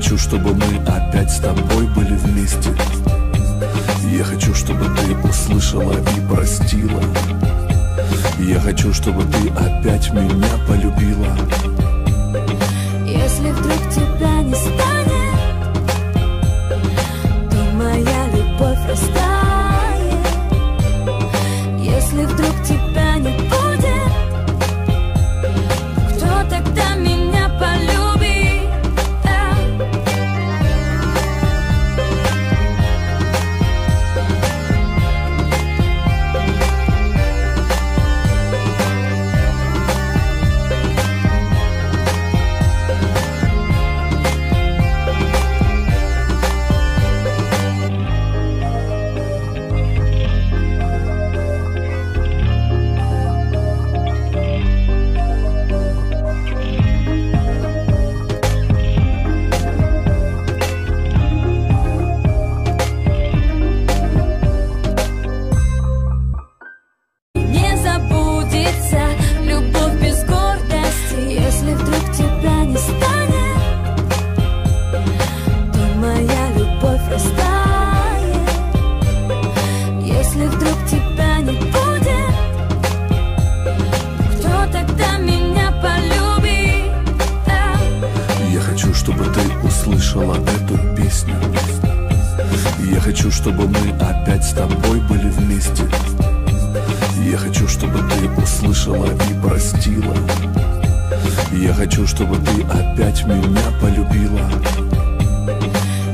хочу, чтобы мы опять с тобой были вместе. Я хочу, чтобы ты услышала и простила. Я хочу, чтобы ты опять меня полюбила. Хочу, чтобы ты услышала эту песню. Я хочу, чтобы мы опять с тобой были вместе. Я хочу, чтобы ты услышала и простила. Я хочу, чтобы ты опять меня полюбила.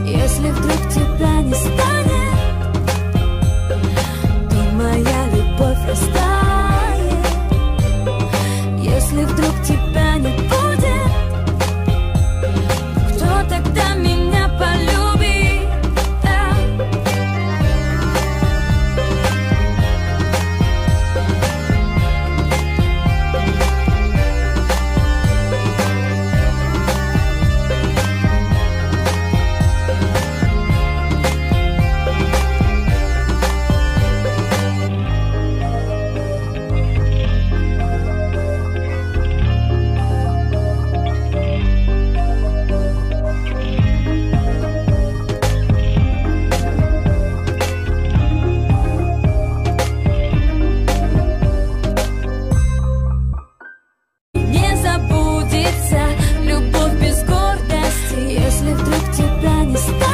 Если вдруг тебя не вдруг тебя не станет